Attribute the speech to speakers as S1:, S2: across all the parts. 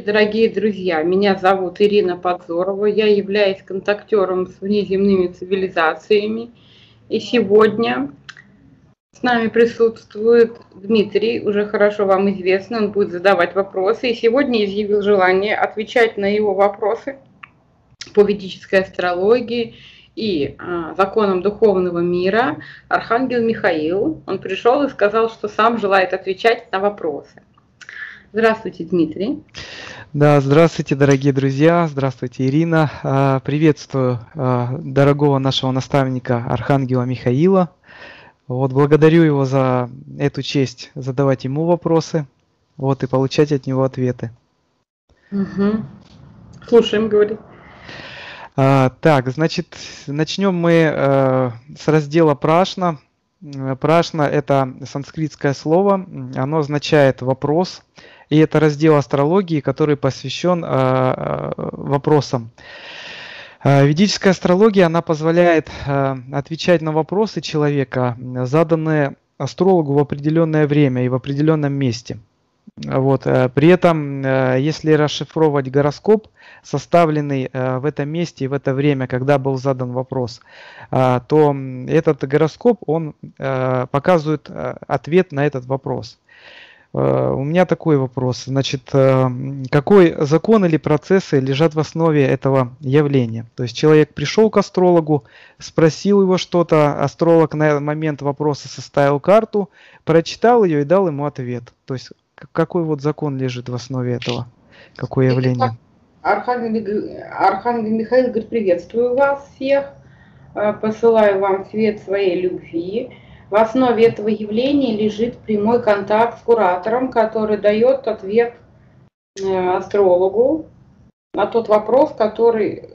S1: Здравствуйте, дорогие друзья! Меня зовут Ирина Подзорова. Я являюсь контактером с внеземными цивилизациями. И сегодня с нами присутствует Дмитрий, уже хорошо вам известно, он будет задавать вопросы. И сегодня изъявил желание отвечать на его вопросы по ведической астрологии и а, законам духовного мира. Архангел Михаил, он пришел и сказал, что сам желает отвечать на вопросы. Здравствуйте, Дмитрий.
S2: Да, здравствуйте, дорогие друзья, здравствуйте, Ирина. А, приветствую а, дорогого нашего наставника Архангела Михаила. Вот, благодарю его за эту честь задавать ему вопросы вот, и получать от него ответы.
S1: Угу. Слушаем, говорит.
S2: А, так, значит, начнем мы а, с раздела Прашна. Прашна – это санскритское слово, оно означает «вопрос», и это раздел астрологии, который посвящен э, вопросам. Э, ведическая астрология, она позволяет э, отвечать на вопросы человека, заданные астрологу в определенное время и в определенном месте. Вот. При этом, если расшифровывать гороскоп, составленный в этом месте и в это время, когда был задан вопрос, то этот гороскоп, он показывает ответ на этот вопрос. Э, у меня такой вопрос. Значит, э, какой закон или процессы лежат в основе этого явления? То есть человек пришел к астрологу, спросил его что-то, астролог на момент вопроса составил карту, прочитал ее и дал ему ответ. То есть какой вот закон лежит в основе этого? Какое явление?
S1: Архангел, Архангел Михаил говорит, приветствую вас всех, э, посылаю вам свет своей любви. В основе этого явления лежит прямой контакт с куратором, который дает ответ э, астрологу на тот вопрос, который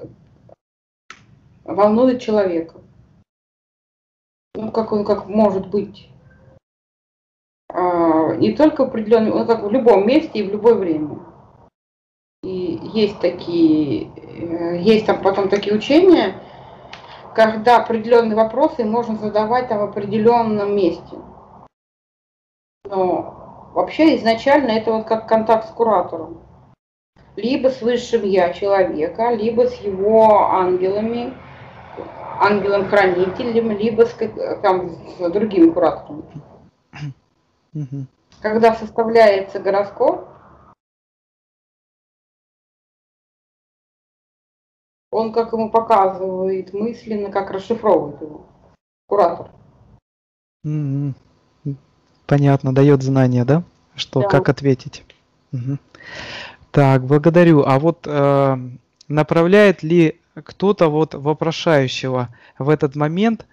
S1: волнует человека. Ну, как он как может быть а, не только в определенном, ну, как в любом месте и в любое время. И есть такие, э, есть там потом такие учения, когда определенные вопросы можно задавать там в определенном месте. Но вообще изначально это вот как контакт с куратором. Либо с высшим я человека, либо с его ангелами, ангелом-хранителем, либо с, там, с другими кураторами. Когда составляется гороскоп, он как ему показывает мысленно, как расшифровывает его. Куратор.
S2: Понятно, дает знания, да? Что, да. как ответить. Угу. Так, благодарю. А вот э, направляет ли кто-то вот вопрошающего в этот момент,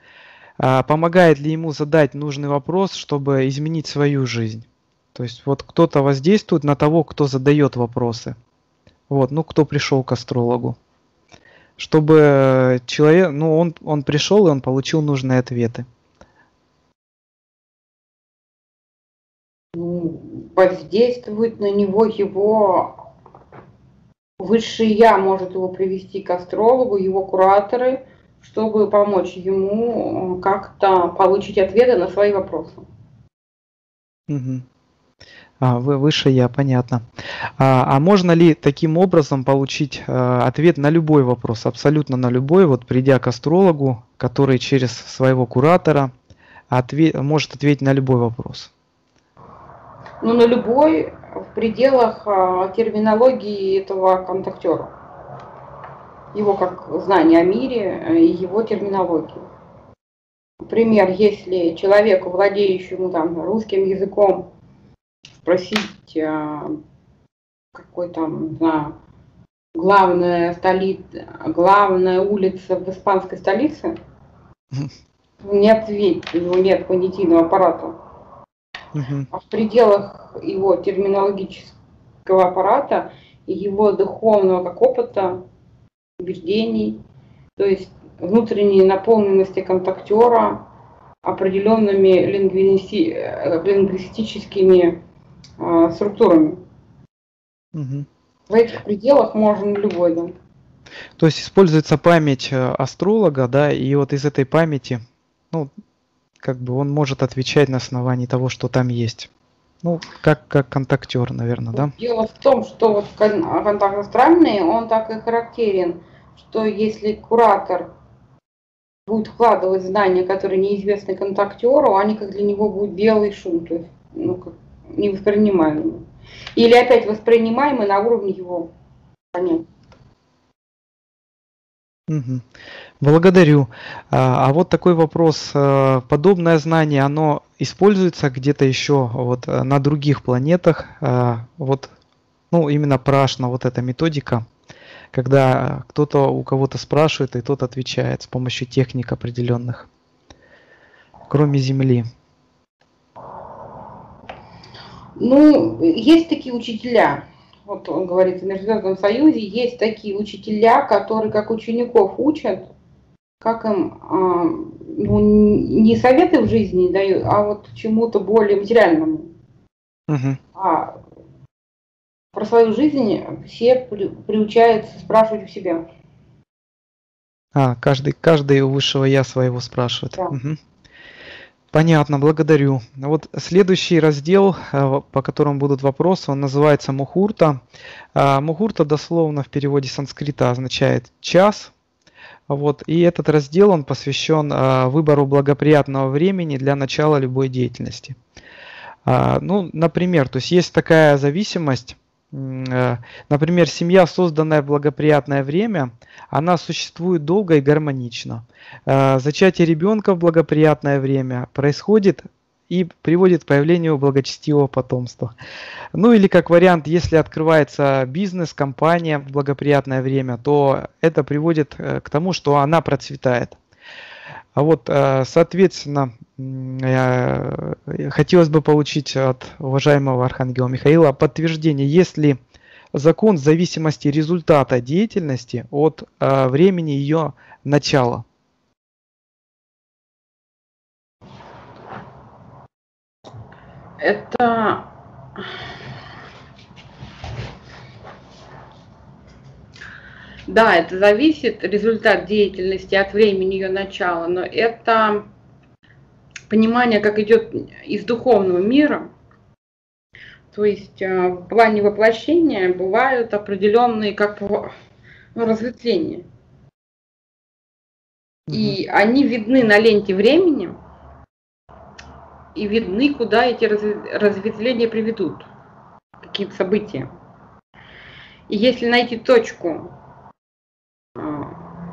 S2: э, помогает ли ему задать нужный вопрос, чтобы изменить свою жизнь? То есть вот кто-то воздействует на того, кто задает вопросы. Вот, ну кто пришел к астрологу чтобы человек, ну, он, он пришел и он получил нужные ответы.
S1: Ну, воздействует на него его высшее я может его привести к астрологу, его кураторы, чтобы помочь ему как-то получить ответы на свои вопросы.
S2: Угу. А, вы выше я, понятно. А, а можно ли таким образом получить а, ответ на любой вопрос, абсолютно на любой, вот придя к астрологу, который через своего куратора ответ, может ответить на любой вопрос?
S1: Ну, на любой в пределах а, терминологии этого контактера. Его как знание о мире э, и его терминологии. Например, если человеку, владеющему там русским языком, спросить, а, какой там, не знаю, главная столица, главная улица в испанской столице, не ответить, него нет понятийного аппарата. А в пределах его терминологического аппарата и его духовного как опыта, убеждений, то есть внутренней наполненности контактера определенными лингвисти... Э, лингвистическими э, структурами. Угу. В этих пределах можно любой, да.
S2: То есть используется память э, астролога, да, и вот из этой памяти, ну, как бы он может отвечать на основании того, что там есть. Ну, как, как контактер, наверное, да?
S1: Дело в том, что вот контакт астральный, он так и характерен, что если куратор будет вкладывать знания, которые неизвестны контактеру, они как для него будут белый шум, то есть ну, как невоспринимаемый. Или опять воспринимаемый на уровне его понятия.
S2: Угу. Благодарю. А, а вот такой вопрос. Э, подобное знание, оно используется где-то еще вот э, на других планетах? Э, вот, ну, именно прашна вот эта методика, когда кто-то у кого-то спрашивает, и тот отвечает с помощью техник определенных, кроме Земли.
S1: Ну, есть такие учителя, вот он говорит, в Международном Союзе есть такие учителя, которые как учеников учат, как им а, ну, не советы в жизни дают, а вот чему-то более материальному. Угу. А про свою жизнь все при, приучаются спрашивать у себя.
S2: А, каждый, каждый у высшего я своего спрашивает. Да. Угу. Понятно, благодарю. Вот следующий раздел, э, по которому будут вопросы, он называется Мухурта. А, Мухурта дословно в переводе санскрита означает час. Вот, и этот раздел он посвящен а, выбору благоприятного времени для начала любой деятельности. Ну, например, то есть есть такая зависимость Э, например, семья, созданная в благоприятное время, она существует долго и гармонично. Э, зачатие ребенка в благоприятное время происходит и приводит к появлению благочестивого потомства. Ну или как вариант, если открывается бизнес, компания в благоприятное время, то это приводит э, к тому, что она процветает. А вот, соответственно, хотелось бы получить от уважаемого Архангела Михаила подтверждение, есть ли закон зависимости результата деятельности от времени ее начала.
S1: Это Да, это зависит, результат деятельности от времени ее начала, но это понимание, как идет из духовного мира. То есть э, в плане воплощения бывают определенные как ну, разветвления. И они видны на ленте времени, и видны, куда эти разветвления приведут, какие-то события. И если найти точку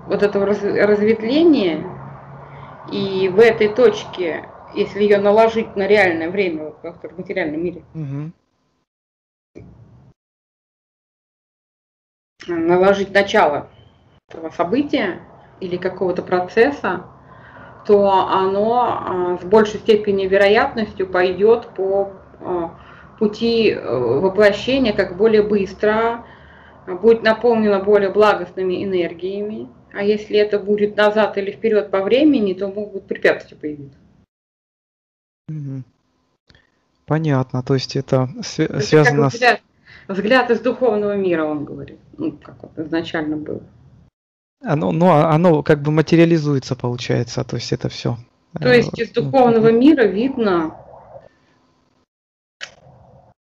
S1: вот этого разветвления, и в этой точке, если ее наложить на реальное время, как в материальном мире, угу. наложить начало этого события или какого-то процесса, то оно а, с большей степенью вероятностью пойдет по а, пути э, воплощения как более быстро, будет наполнено более благостными энергиями, а если это будет назад или вперед по времени, то могут препятствия появиться.
S2: Понятно, то есть это то связано
S1: взгляд, с... Взгляд из духовного мира, он говорит, ну, как вот изначально было.
S2: Оно, ну, а оно как бы материализуется, получается, то есть это все.
S1: То есть из духовного мира видно,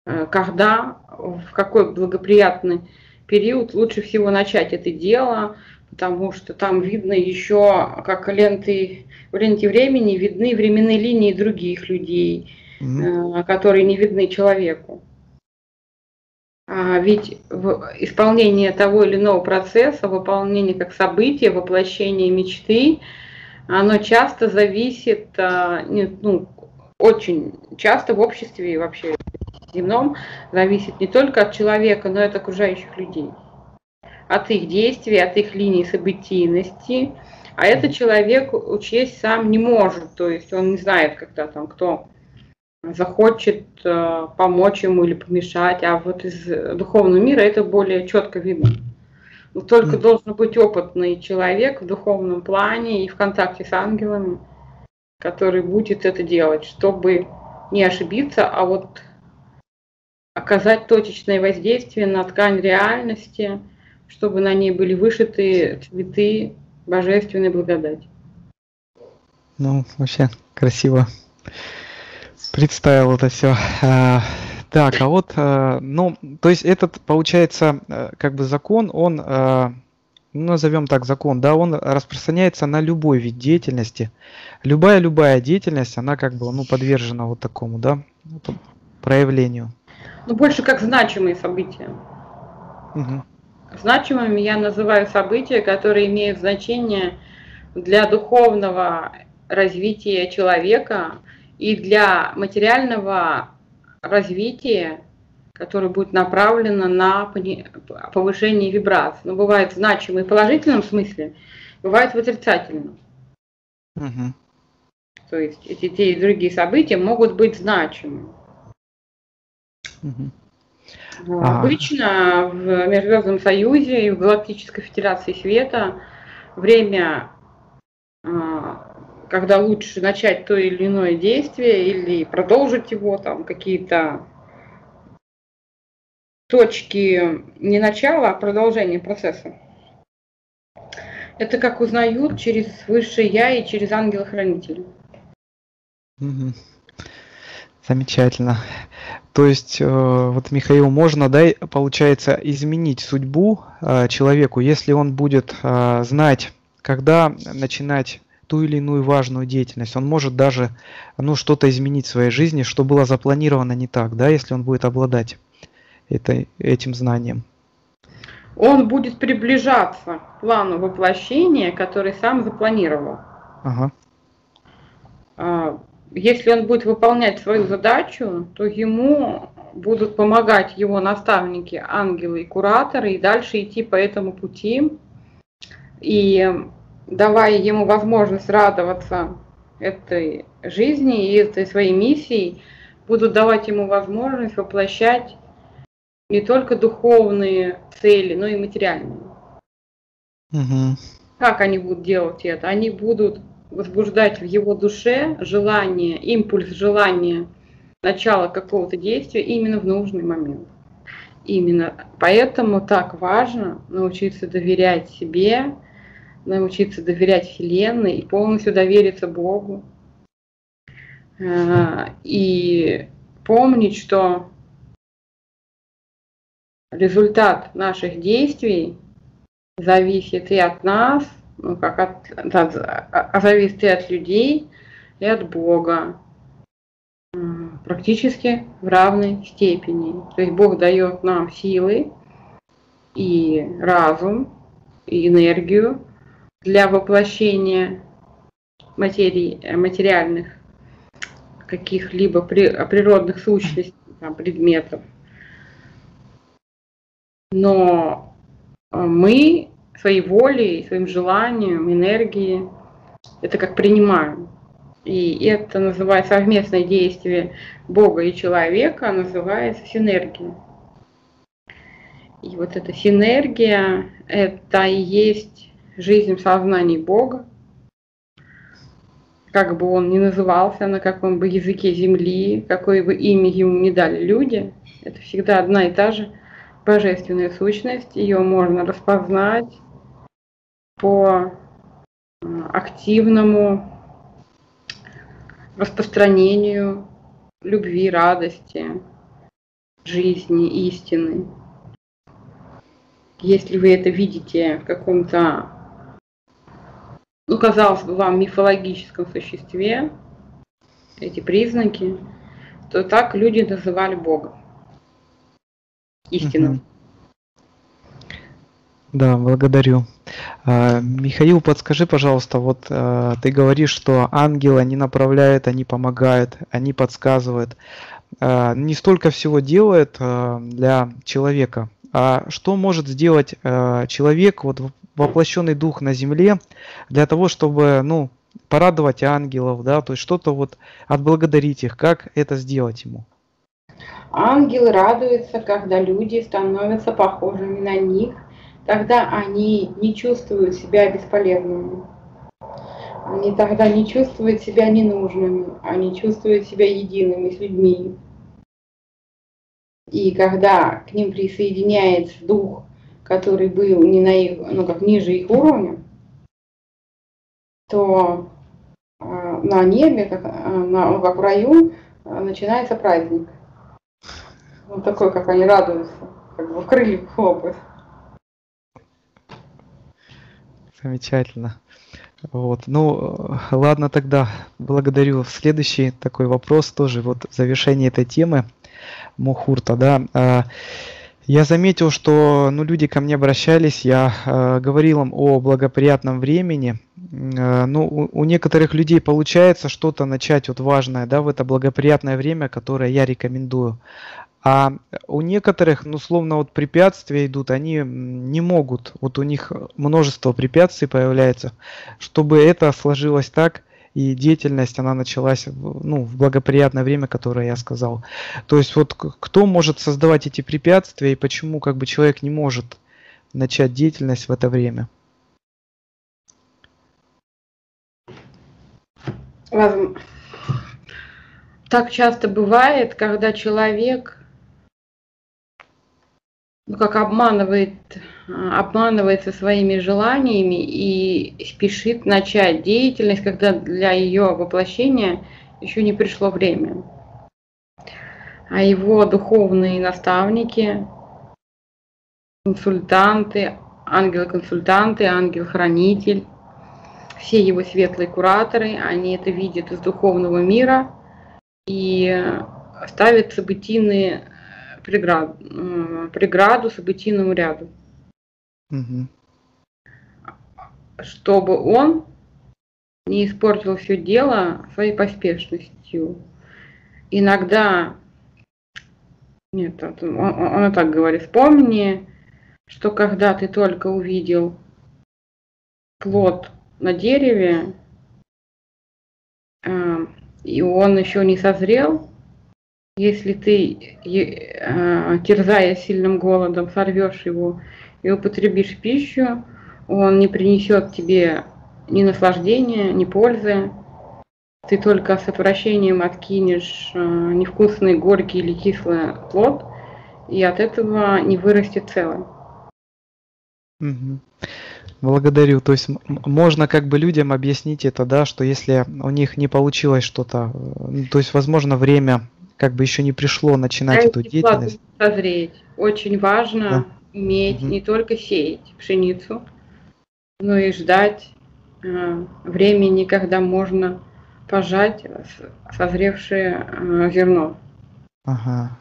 S1: э, когда, в какой благоприятный период лучше всего начать это дело, потому что там видно еще, как ленты, в ленте времени видны временные линии других людей, mm-hmm. которые не видны человеку. А ведь в исполнении того или иного процесса, выполнение как события, воплощение мечты, оно часто зависит, а, ну, очень часто в обществе и вообще земном зависит не только от человека, но и от окружающих людей от их действий, от их линии событийности, а этот человек учесть сам не может, то есть он не знает, когда там кто захочет э, помочь ему или помешать, а вот из духовного мира это более четко видно. Но только mm. должен быть опытный человек в духовном плане и в контакте с ангелами, который будет это делать, чтобы не ошибиться, а вот оказать точечное воздействие на ткань реальности – чтобы на ней были вышиты цветы божественной благодати.
S2: Ну, вообще красиво. Представил это все. Так, а вот, ну, то есть этот, получается, как бы закон, он ну, назовем так закон, да, он распространяется на любой вид деятельности. Любая-любая деятельность, она как бы, ну, подвержена вот такому, да, проявлению.
S1: Ну, больше как значимые события. Угу. Значимыми я называю события, которые имеют значение для духовного развития человека и для материального развития которое будет направлено на повышение вибраций. Но бывает значимый в положительном смысле, бывает в отрицательном. Угу. То есть эти те и другие события могут быть значимы. Угу. А. Обычно в Межзвездном Союзе и в Галактической Федерации Света время, а, когда лучше начать то или иное действие или продолжить его, там какие-то точки не начала, а продолжения процесса. Это как узнают через высшее я и через ангела-хранителя.
S2: Угу. Замечательно. То есть, э, вот, Михаил, можно, да, получается, изменить судьбу э, человеку, если он будет э, знать, когда начинать ту или иную важную деятельность. Он может даже, ну, что-то изменить в своей жизни, что было запланировано не так, да, если он будет обладать это, этим знанием.
S1: Он будет приближаться к плану воплощения, который сам запланировал. Ага. Если он будет выполнять свою задачу, то ему будут помогать его наставники, ангелы и кураторы, и дальше идти по этому пути. И давая ему возможность радоваться этой жизни и этой своей миссии, будут давать ему возможность воплощать не только духовные цели, но и материальные. Угу. Как они будут делать это? Они будут возбуждать в его душе желание, импульс желания начала какого-то действия именно в нужный момент. Именно поэтому так важно научиться доверять себе, научиться доверять Вселенной и полностью довериться Богу. Э, и помнить, что результат наших действий зависит и от нас, ну, как от, да, а зависит и от людей, и от Бога практически в равной степени. То есть Бог дает нам силы и разум, и энергию для воплощения материи, материальных каких-либо природных сущностей, там, предметов но э, мы своей волей, своим желанием, энергией это как принимаем. И это называется совместное действие Бога и человека, называется синергия. И вот эта синергия, это и есть жизнь в сознании Бога. Как бы он ни назывался, на каком бы языке земли, какое бы имя ему не дали люди, это всегда одна и та же божественная сущность, ее можно распознать по активному распространению любви, радости, жизни, истины. Если вы это видите в каком-то, ну, казалось бы, вам мифологическом существе, эти признаки, то так люди называли Бога истину.
S2: Да, благодарю. А, Михаил, подскажи, пожалуйста, вот а, ты говоришь, что ангелы, они направляют, они помогают, они подсказывают. А, не столько всего делают для человека, а что может сделать человек, вот воплощенный дух на земле, для того, чтобы, ну, порадовать ангелов, да, то есть что-то вот отблагодарить их, как это сделать ему?
S1: Ангелы радуются, когда люди становятся похожими на них, тогда они не чувствуют себя бесполезными. Они тогда не чувствуют себя ненужными, они чувствуют себя едиными с людьми. И когда к ним присоединяется дух, который был не на их, ну как ниже их уровня, то э, на небе, как, э, на, как в раю, начинается праздник. Вот такой, как они радуются, как бы в крыльях хлопают.
S2: Замечательно. Вот. Ну, ладно тогда, благодарю. Следующий такой вопрос тоже вот в завершении этой темы Мухурта, да. А, я заметил, что ну, люди ко мне обращались, я э, говорил им о благоприятном времени. Э, ну, у, у некоторых людей получается что-то начать вот важное, да, в это благоприятное время, которое я рекомендую. А у некоторых, ну, словно вот препятствия идут, они не могут, вот у них множество препятствий появляется, чтобы это сложилось так, и деятельность, она началась ну, в благоприятное время, которое я сказал. То есть вот кто может создавать эти препятствия и почему как бы человек не может начать деятельность в это время?
S1: Так часто бывает, когда человек ну, как обманывает, а, обманывается своими желаниями и спешит начать деятельность, когда для ее воплощения еще не пришло время. А его духовные наставники, консультанты, ангел-консультанты, ангел-хранитель, все его светлые кураторы, они это видят из духовного мира и ставят событийные преград, преграду событийному ряду. Угу. Чтобы он не испортил все дело своей поспешностью. Иногда, нет, он, он, он так говорит, вспомни, что когда ты только увидел плод на дереве, э, и он еще не созрел, если ты, э, терзая сильным голодом, сорвешь его и употребишь пищу, он не принесет тебе ни наслаждения, ни пользы. Ты только с отвращением откинешь э, невкусный, горький или кислый плод, и от этого не вырастет.
S2: Угу. Благодарю. То есть можно как бы людям объяснить это, да, что если у них не получилось что-то, э, то есть возможно время как бы еще не пришло начинать эту деятельность.
S1: Созреть. Очень важно да. иметь угу. не только сеять пшеницу, но и ждать э, времени, когда можно пожать созревшее э, зерно.
S2: Ага.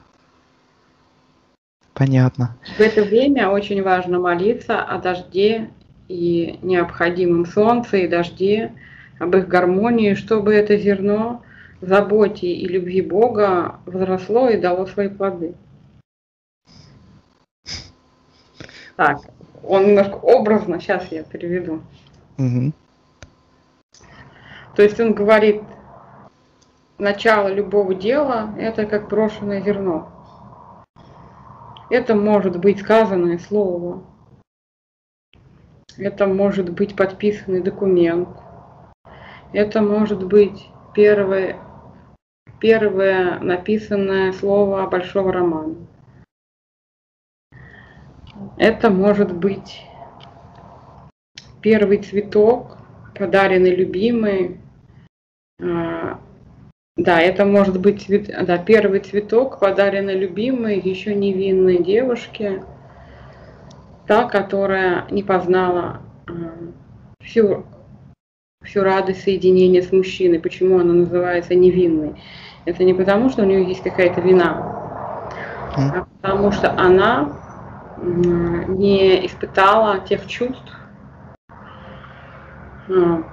S2: Понятно.
S1: В это время очень важно молиться о дожде и необходимом солнце и дожде, об их гармонии, чтобы это зерно заботе и любви Бога возросло и дало свои плоды. Так, он немножко образно, сейчас я переведу. Угу. То есть он говорит, начало любого дела – это как брошенное зерно. Это может быть сказанное слово, это может быть подписанный документ, это может быть первое первое написанное слово большого романа. Это может быть первый цветок, подаренный любимый. А, да, это может быть да, первый цветок, подаренный любимой, еще невинной девушке, та, которая не познала а, всю, всю радость соединения с мужчиной. Почему она называется невинной? Это не потому, что у нее есть какая-то вина, а потому что она не испытала тех чувств, а,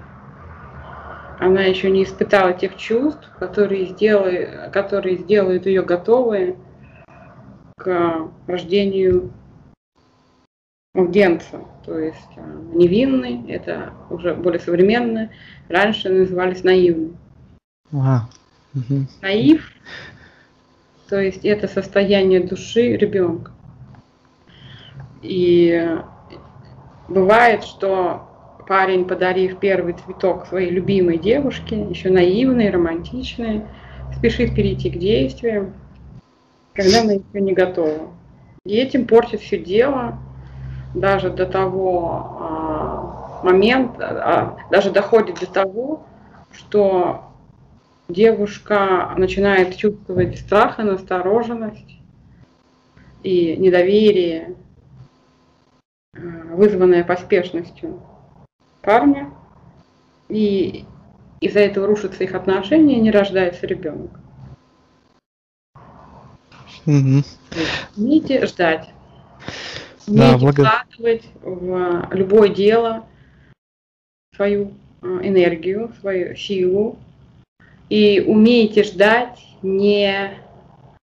S1: она еще не испытала тех чувств, которые, сделают, которые сделают ее готовой к рождению младенца. То есть невинный, это уже более современное, раньше назывались наивный. Ага. Угу. Наив, то есть это состояние души ребенка. И бывает, что парень, подарив первый цветок своей любимой девушке, еще наивной, романтичной, спешит перейти к действиям, когда она еще не готова. И этим портит все дело, даже до того а, момента, а, даже доходит до того, что девушка начинает чувствовать страх и настороженность и недоверие, э, вызванное поспешностью парня, и из-за этого рушатся их отношения, не рождается ребенок. Угу. Умейте ждать. Умейте да, благо... вкладывать в любое дело свою э, энергию, свою силу. И умейте ждать, не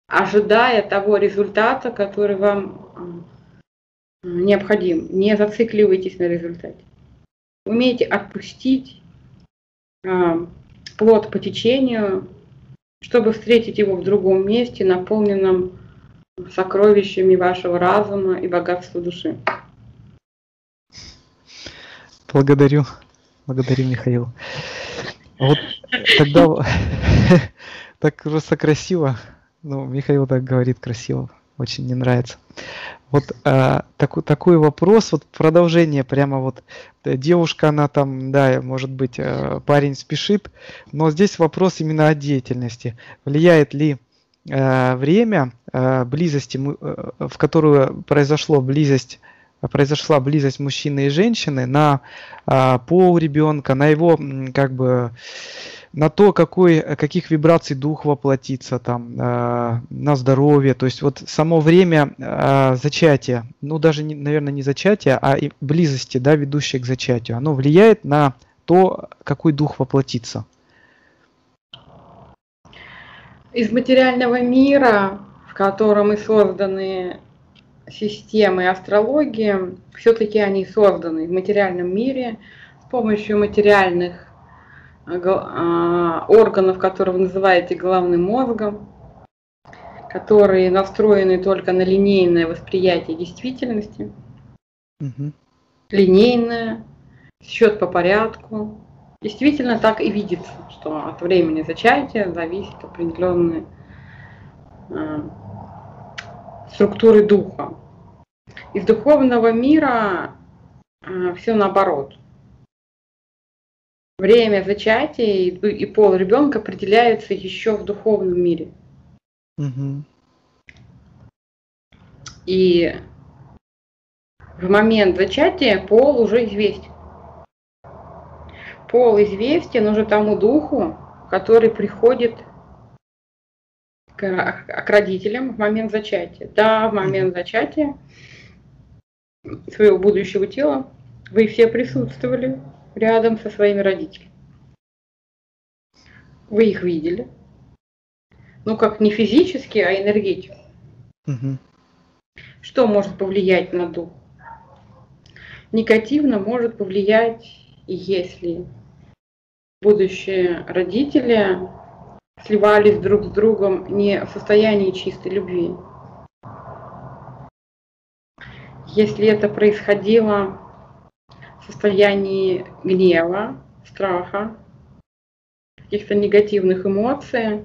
S1: ожидая того результата, который вам необходим. Не зацикливайтесь на результате. Умейте отпустить э, плод по течению, чтобы встретить его в другом месте, наполненном сокровищами вашего разума и богатства души.
S2: Благодарю. Благодарю, Михаил. Вот тогда так просто красиво. Ну, Михаил так говорит красиво. Очень не нравится. Вот э, такой, такой вопрос, вот продолжение прямо вот. Э, девушка, она там, да, может быть, э, парень спешит, но здесь вопрос именно о деятельности. Влияет ли э, время э, близости, э, в которую произошло близость произошла близость мужчины и женщины на а, пол ребенка, на его как бы на то, какой, каких вибраций дух воплотится там, э, на здоровье. То есть вот само время э, зачатия, ну даже, не, наверное, не зачатия, а и близости, да, ведущей к зачатию, оно влияет на то, какой дух воплотится.
S1: Из материального мира, в котором и созданы системы астрологии, все-таки они созданы в материальном мире с помощью материальных а, органов, которые вы называете головным мозгом, которые настроены только на линейное восприятие действительности, угу. линейное, счет по порядку. Действительно так и видится, что от времени зачатия зависит определенные э, структуры духа. Из духовного мира э, все наоборот. Время зачатия и, и пол ребенка определяются еще в духовном мире. Угу. И в момент зачатия пол уже известен. Пол известен уже тому духу, который приходит к, родителям в момент зачатия. Да, в момент зачатия своего будущего тела вы все присутствовали рядом со своими родителями. Вы их видели. Ну, как не физически, а энергетику. Угу. Что может повлиять на дух? Негативно может повлиять, если будущие родители сливались друг с другом не в состоянии чистой любви. Если это происходило состоянии гнева, страха, каких-то негативных эмоций,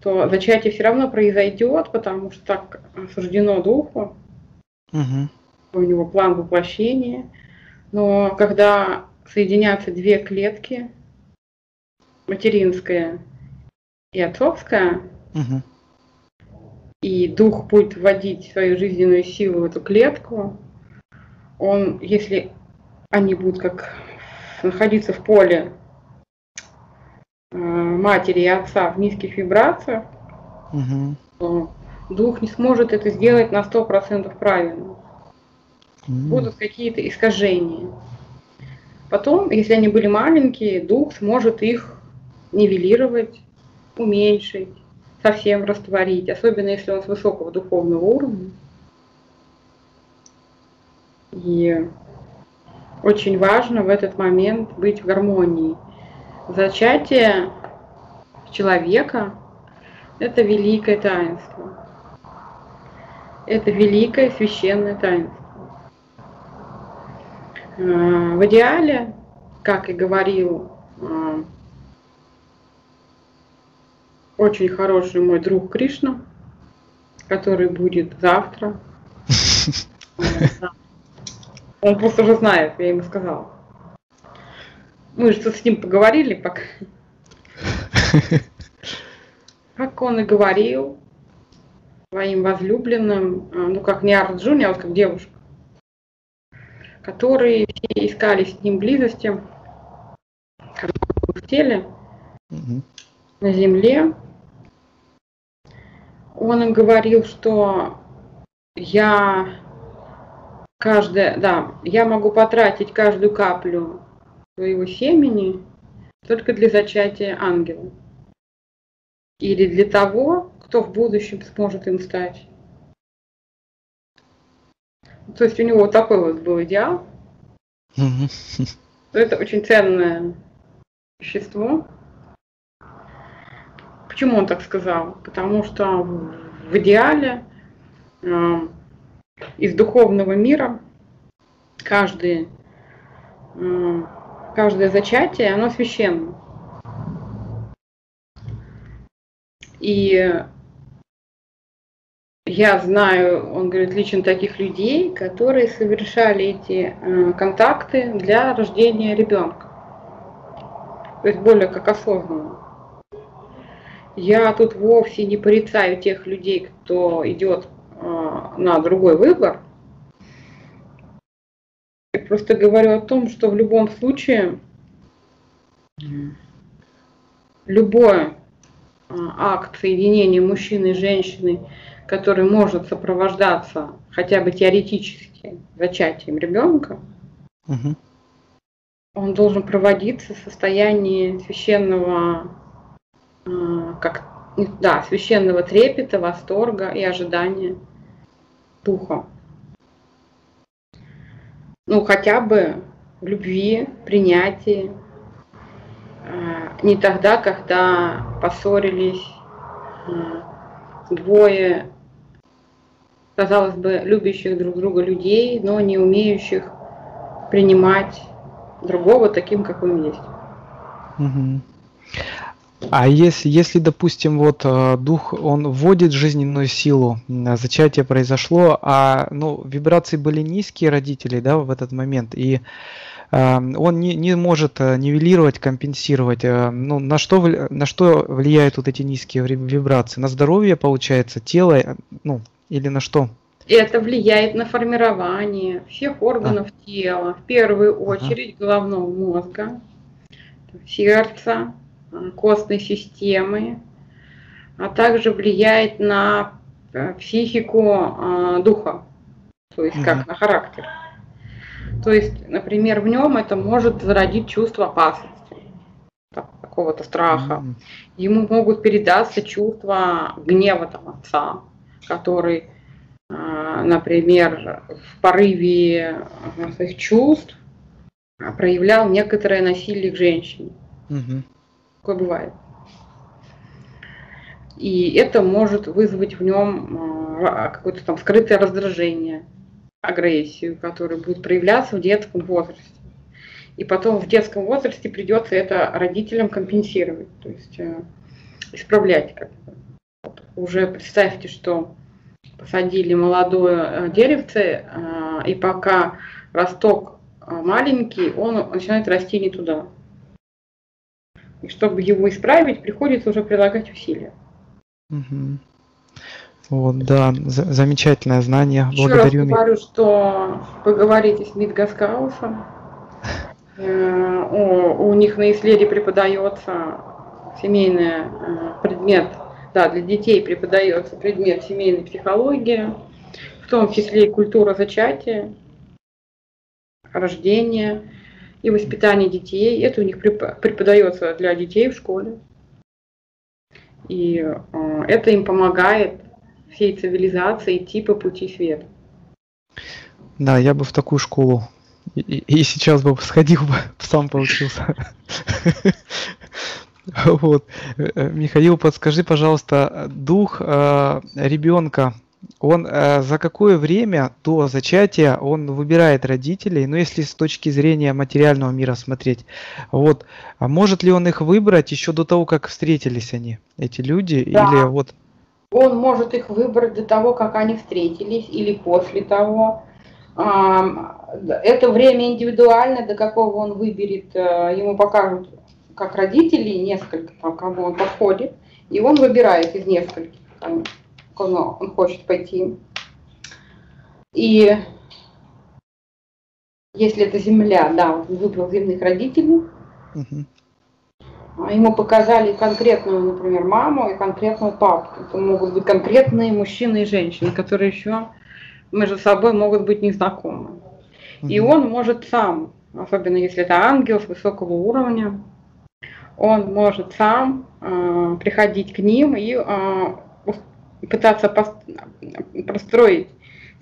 S1: то зачатие все равно произойдет, потому что так суждено духу. Угу. У него план воплощения. Но когда соединятся две клетки, материнская и отцовская, угу. и дух будет вводить свою жизненную силу в эту клетку, он, если они будут как находиться в поле э, матери и отца в низких вибрациях, угу. то дух не сможет это сделать на 100% правильно. Угу. Будут какие-то искажения. Потом, если они были маленькие, дух сможет их нивелировать, уменьшить, совсем растворить, особенно если он с высокого духовного уровня. И очень важно в этот момент быть в гармонии. Зачатие человека – это великое таинство. Это великое священное таинство. А, в идеале, как и говорил а, очень хороший мой друг Кришна, который будет завтра. Он просто уже знает, я ему сказала. Мы же с ним поговорили пока. как он и говорил своим возлюбленным, а, ну как не Арджуни, а вот как девушка, которые все искали с ним близости, когда в теле, на земле. Он им говорил, что я каждое, да, я могу потратить каждую каплю своего семени только для зачатия ангела. Или для того, кто в будущем сможет им стать. То есть у него вот такой вот был идеал. Это очень ценное существо. Почему он так сказал? Потому что в идеале э, из духовного мира каждый, э, каждое зачатие, оно священно. И я знаю, он говорит, лично таких людей, которые совершали эти э, контакты для рождения ребенка. То есть более как осознанно. Я тут вовсе не порицаю тех людей, кто идет э, на другой выбор. Я просто говорю о том, что в любом случае любое э, акт соединения мужчины и женщины – который может сопровождаться хотя бы теоретически зачатием ребенка, угу. он должен проводиться в состоянии священного, как, да, священного трепета, восторга и ожидания духа. Ну, хотя бы любви, принятии. Э, не тогда, когда поссорились э, двое казалось бы, любящих друг друга людей, но не умеющих принимать другого таким, как он есть.
S2: Угу. А если, если, допустим, вот э, дух, он вводит жизненную силу, зачатие произошло, а ну, вибрации были низкие родителей, да, в этот момент, и э, он не, не может э, нивелировать, компенсировать. Э, ну, на, что, на что влияют вот эти низкие вибрации? На здоровье, получается, тело, э, ну, или на что?
S1: Это влияет на формирование всех органов а. тела, в первую очередь ага. головного мозга, сердца, костной системы, а также влияет на э, психику э, духа, то есть как на характер. То есть, например, в нем это может зародить чувство опасности, какого-то страха. Ему могут передаться чувства гнева там, отца, который, например, в порыве своих чувств проявлял некоторое насилие к женщине. Угу. Такое бывает. И это может вызвать в нем а, какое-то там скрытое раздражение, агрессию, которая будет проявляться в детском возрасте. И потом в детском возрасте придется это родителям компенсировать, то есть э, исправлять как бы уже представьте, что посадили молодое э, деревце, э, и пока росток маленький, он начинает расти не туда. И чтобы его исправить, приходится уже прилагать усилия.
S2: Угу. Вот, да, замечательное знание.
S1: Еще Благодарю. раз говорю, что поговорите с Мидгаскаусом. У них на исследии преподается семейный предмет да, для детей преподается предмет семейной психологии, в том числе и культура зачатия, рождения и воспитания детей. Это у них преподается для детей в школе. И э, это им помогает всей цивилизации идти по пути света.
S2: Да, я бы в такую школу и, и сейчас бы сходил бы, сам поучился. Вот. Э, Михаил, подскажи, пожалуйста, дух э, ребенка, он э, за какое время до зачатия он выбирает родителей, ну если с точки зрения материального мира смотреть, вот, а может ли он их выбрать еще до того, как встретились они, эти люди, да. или вот?
S1: Он может их выбрать до того, как они встретились, или после того. Это время индивидуально, до какого он выберет, ему покажут как родителей, несколько, там, кому он подходит, И он выбирает из нескольких, куда он хочет пойти. И если это земля, да, он выбрал земных родителей, угу. ему показали конкретную, например, маму и конкретную папу. Это могут быть конкретные мужчины и женщины, которые еще между собой могут быть незнакомы. Угу. И он может сам, особенно если это ангел с высокого уровня, он может сам э, приходить к ним и э, пытаться построить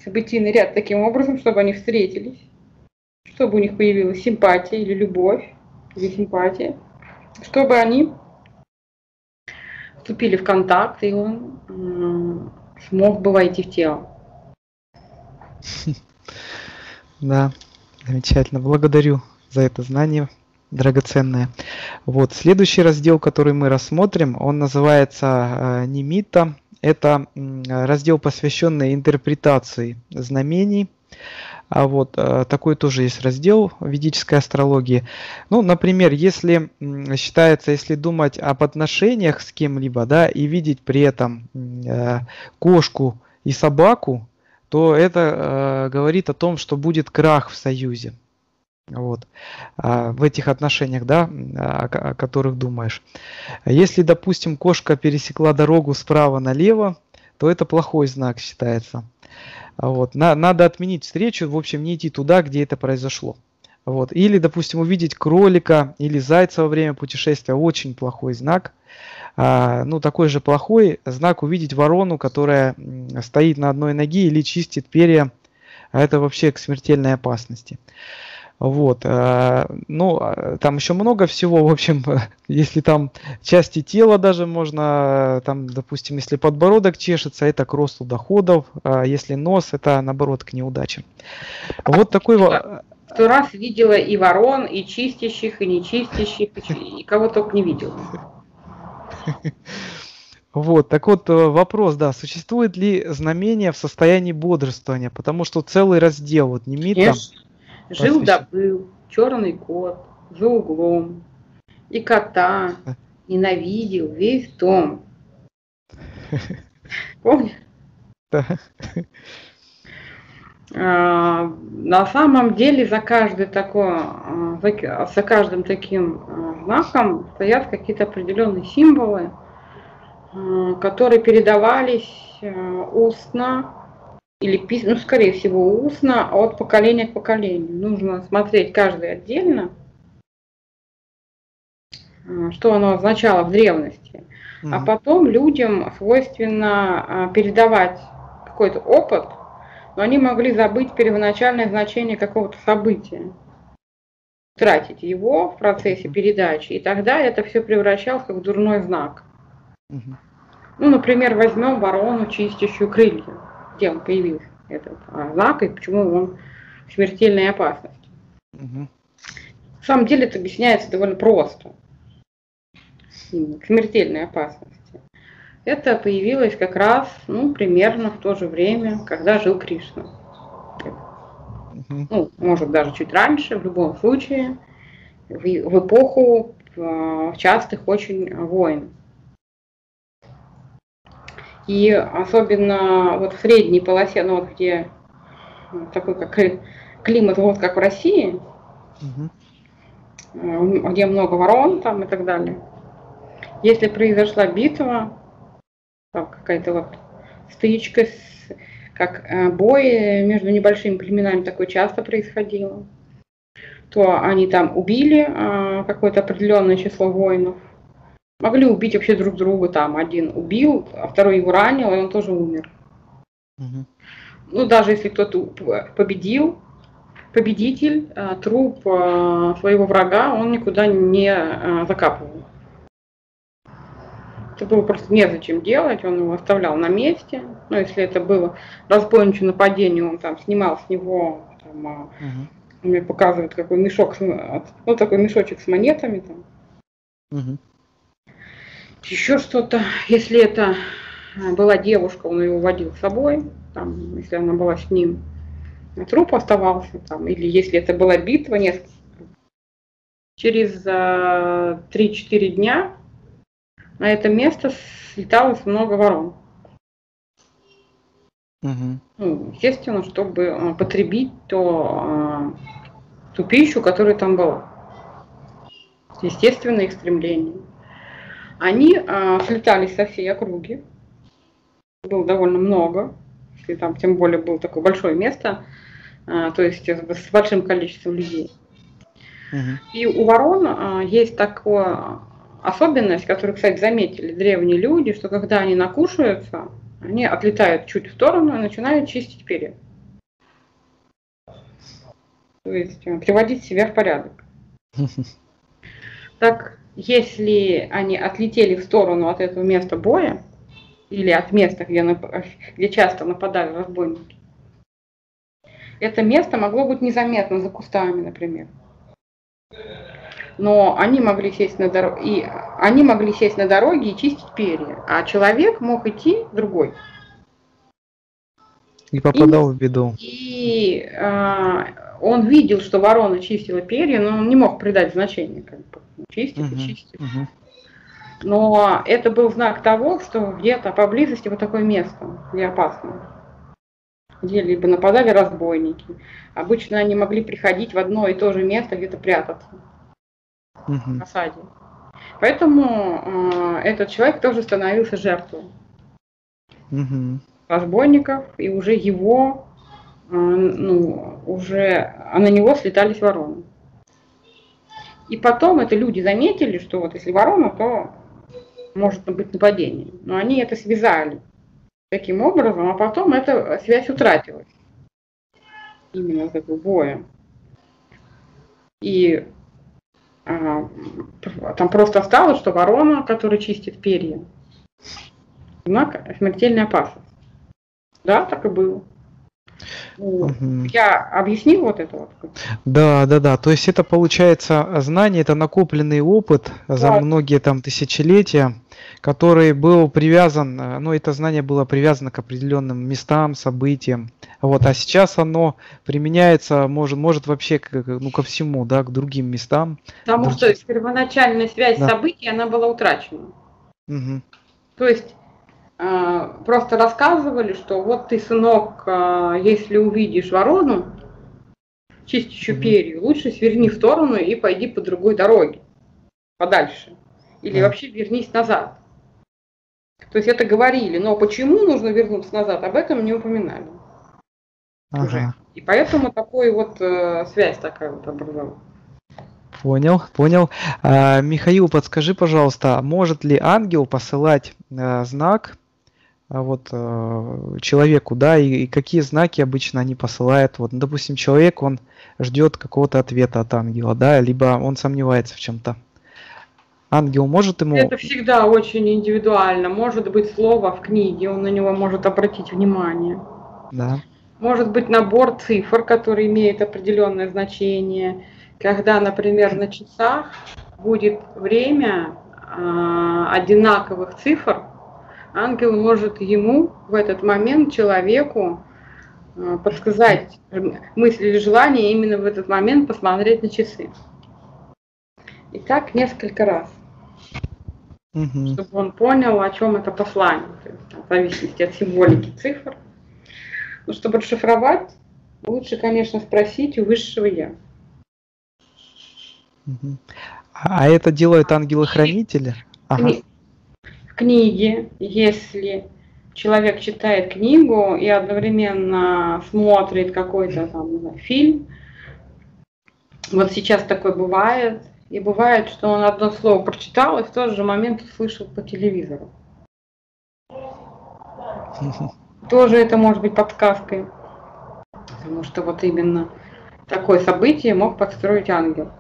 S1: событийный ряд таким образом, чтобы они встретились чтобы у них появилась симпатия или любовь, или симпатия, чтобы они вступили в контакт, и он смог бы войти в тело.
S2: Да, замечательно. Благодарю за это знание драгоценное. Вот, следующий раздел, который мы рассмотрим, он называется э, Немита. Это раздел, посвященный интерпретации знамений. А вот э, такой тоже есть раздел в ведической астрологии. Ну, например, если считается, если думать об отношениях с кем-либо, да, и видеть при этом э, кошку и собаку, то это э, говорит о том, что будет крах в союзе. Вот. А, в этих отношениях, да, о, которых думаешь. Если, допустим, кошка пересекла дорогу справа налево, то это плохой знак считается. Вот. На, надо отменить встречу, в общем, не идти туда, где это произошло. Вот. Или, допустим, увидеть кролика или зайца во время путешествия. Очень плохой знак. А, ну, такой же плохой знак увидеть ворону, которая стоит на одной ноге или чистит перья. А это вообще к смертельной опасности. Вот. Э, ну, а, там еще много всего, в общем, если там части тела даже можно, там, допустим, если подбородок чешется, это к росту доходов, а если нос, это, наоборот, к неудачам. Вот такой...
S1: Сто раз видела и ворон, и чистящих, и нечистящих, и кого только не видела.
S2: Вот, так вот э, вопрос, да, существует ли знамение в состоянии бодрствования, потому что целый раздел, вот не мид
S1: Жил да был черный кот за углом, и кота ненавидел весь дом. Помнишь? Да. А, на самом деле за каждый такой, а, за, за каждым таким а, знаком стоят какие-то определенные символы, которые передавались устно или ну, скорее всего, устно от поколения к поколению. Нужно смотреть каждый отдельно, а, что оно означало в древности. Mm-hmm. А потом людям свойственно а, передавать какой-то опыт, но они могли забыть первоначальное значение какого-то события, тратить его в процессе передачи, и тогда это все превращалось в дурной знак. Mm-hmm. Ну, например, возьмем ворону, чистящую крылья он появился, этот а, знак, и почему он в смертельной опасности. Угу. На самом деле это объясняется довольно просто. К смертельной опасности. Это появилось как раз, ну, примерно в то же время, когда жил Кришна. Угу. Ну, может, даже чуть раньше, в любом случае, в, в эпоху в частых очень войн. И особенно вот в средней полосе, ну вот где такой как климат, вот как в России, угу. где много ворон там и так далее. Если произошла битва, какая-то вот стычка, как э, бой между небольшими племенами такое часто происходило, то они там убили какое-то определенное число воинов, могли убить вообще друг друга, там один убил, а второй его ранил, и он тоже умер. Угу. Ну, даже если кто-то победил, победитель, э, труп э, своего врага, он никуда не э, закапывал. Это было просто незачем делать, он его оставлял на месте. Ну, если это было разбойничье нападение, он там снимал с него, там, угу. он мне показывает, какой мешок, ну, такой мешочек с монетами там. Угу еще что-то. Если это а, была девушка, он ее водил с собой, там, если она была с ним, труп оставался, там, или если это была битва несколько. Через а, 3-4 дня на это место слеталось много ворон. Угу. Ну, естественно, чтобы э, потребить то, э, ту пищу, которая там была. Естественно, их стремление. Они э, слетались со всей округи. Было довольно много. Если там тем более было такое большое место, э, то есть с большим количеством людей. Угу. И у ворон э, есть такое особенность, которую, кстати, заметили древние люди, что когда они накушаются, они отлетают чуть в сторону и начинают чистить перья. То есть э, приводить себя в порядок. Так, если они отлетели в сторону от этого места боя, или от места, где, где часто нападали разбойники, это место могло быть незаметно за кустами, например но они могли сесть на дороге, и они могли сесть на дороге и чистить перья, а человек мог идти другой.
S2: И попадал и, в беду.
S1: И э, он видел, что ворона чистила перья, но он не мог придать значения, как бы чистит угу, и чистит. Угу. Но это был знак того, что где-то поблизости вот такое место, где опасно. Где либо нападали разбойники. Обычно они могли приходить в одно и то же место, где-то прятаться угу. в осаде. Поэтому э, этот человек тоже становился жертвой угу. Разбойников, и уже его, э, ну, уже а на него слетались вороны. И потом это люди заметили, что вот если ворона, то может быть нападение. Но они это связали таким образом, а потом эта связь утратилась. Именно с этого боя. И а, там просто осталось, что ворона, которая чистит перья, знак смертельной опасности. Да, так и было. Угу. Я объяснил вот это вот.
S2: Да, да, да. То есть это получается знание, это накопленный опыт да. за многие там тысячелетия, который был привязан, ну это знание было привязано к определенным местам, событиям. Вот, а сейчас оно применяется, может, может вообще к, ну, ко всему, да, к другим местам.
S1: Потому другим... что первоначальная связь да. событий, она была утрачена. Угу. То есть э, просто рассказывали, что вот ты, сынок, э, если увидишь ворону, чистящую угу. перья, лучше сверни в сторону и пойди по другой дороге, подальше. Или да. вообще вернись назад. То есть это говорили, но почему нужно вернуться назад, об этом не упоминали ага. уже. И поэтому такой вот э, связь такая вот образовалась.
S2: Понял, понял. А, Михаил, подскажи, пожалуйста, может ли ангел посылать а, знак вот а, человеку, да, и, и какие знаки обычно они посылают? Вот, допустим, человек, он ждет какого-то ответа от ангела, да, либо он сомневается в чем-то. Ангел может ему...
S1: Это всегда очень индивидуально. Может быть слово в книге, он на него может обратить внимание. Да. Может быть набор цифр, который имеет определенное значение. Когда, например, на часах будет время э, одинаковых цифр, ангел может ему в этот момент, человеку, э, подсказать мысли или желание именно в этот момент посмотреть на часы. И так несколько раз. Угу. Чтобы он понял, о чем это послание. То есть, в зависимости от символики цифр. Но чтобы расшифровать, лучше, конечно, спросить у высшего я.
S2: А это делают ангелы-хранители?
S1: Ага. В книге, если человек читает книгу и одновременно смотрит какой-то там фильм, вот сейчас такое бывает, и бывает, что он одно слово прочитал и в тот же момент услышал по телевизору. тоже это может быть подсказкой. Потому что вот именно такое событие мог подстроить ангел.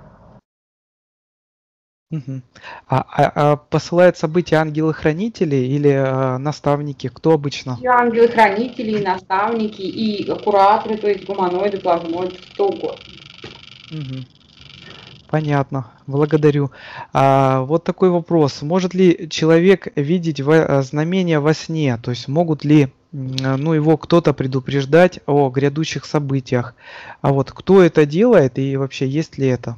S2: А, а, а посылают события ангелы-хранители или а, наставники? Кто обычно?
S1: И ангелы-хранители, и наставники, и кураторы, то есть гуманоиды, плазмоиды, кто угодно.
S2: Понятно, благодарю. А, вот такой вопрос. Может ли человек видеть во, знамения во сне? То есть могут ли ну, его кто-то предупреждать о грядущих событиях. А вот кто это делает и вообще есть ли это?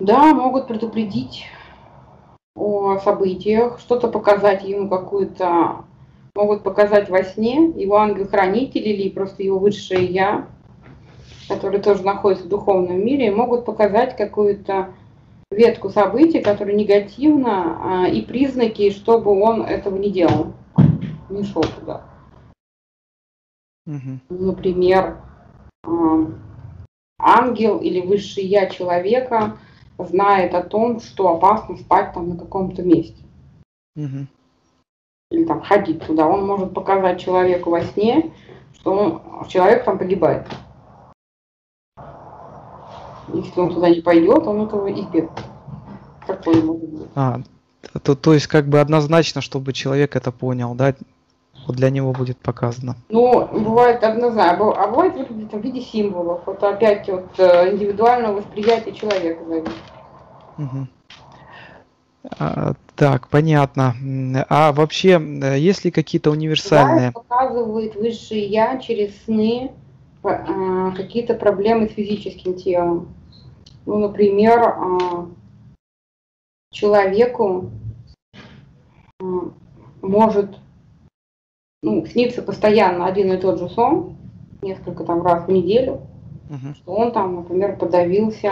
S1: Да, могут предупредить. о событиях, что-то показать ему какую-то, могут показать во сне его ангел-хранитель или просто его высшее я, который тоже находится в духовном мире, могут показать какую-то ветку событий, которая негативна, а, и признаки, чтобы он этого не делал, не шел туда. Угу. Например, а, ангел или высший я человека знает о том, что опасно спать там на каком-то месте. Угу. Или там ходить туда. Он может показать человеку во сне, что он, человек там погибает. Если он туда не пойдет, он этого избегнет. Такое может быть.
S2: А, то, то есть как бы однозначно, чтобы человек это понял, да? Вот для него будет показано.
S1: Ну, бывает однозначно, а бывает в виде символов. Это опять вот э, индивидуального восприятия человека зависит. Угу.
S2: А, так, понятно. А вообще, э, есть ли какие-то универсальные...
S1: Да, показывает высшее я через сны а, какие-то проблемы с физическим телом. Ну, например, а, человеку может ну, снится постоянно один и тот же сон, несколько там раз в неделю, uh-huh. что он там, например, подавился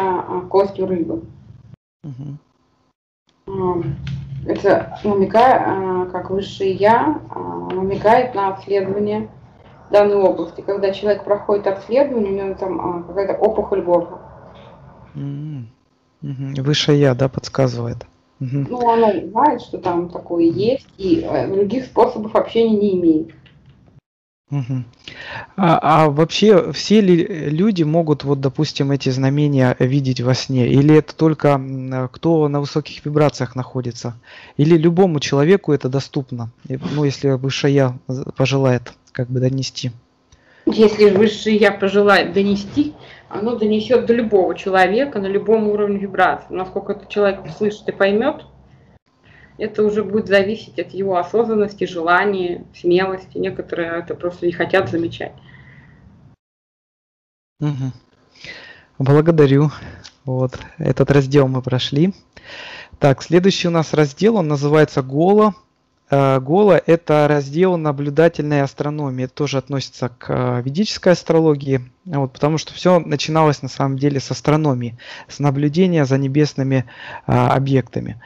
S1: костью рыбы. Uh-huh. Это намекает, как высшее я, намекает на обследование данной области. Когда человек проходит обследование, у него там а, какая-то опухоль горла.
S2: Mm-hmm. Выше я, да, подсказывает.
S1: Ну, оно знает, что там такое есть, и э, других способов общения не имеет.
S2: Угу. А, а вообще все ли люди могут, вот, допустим, эти знамения видеть во сне? Или это только кто на высоких вибрациях находится? Или любому человеку это доступно? Ну, если высшее я пожелает как бы донести.
S1: Если высшее я пожелает донести, оно донесет до любого человека на любом уровне вибрации. Насколько этот человек слышит и поймет, это уже будет зависеть от его осознанности, желания, смелости. Некоторые это просто не хотят замечать.
S2: Угу. Благодарю. Вот, этот раздел мы прошли. Так, следующий у нас раздел, он называется «Голо». Э, Гола – это раздел наблюдательной астрономии. Это тоже относится к э, ведической астрологии, вот, потому что все начиналось на самом деле с астрономии, с наблюдения за небесными а, объектами.